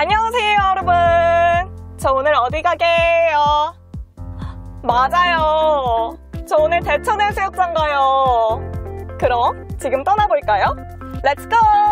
안녕하세요, 여러분. 저 오늘 어디 가게요? 맞아요. 저 오늘 대천해수욕장 가요. 그럼 지금 떠나볼까요? Let's go!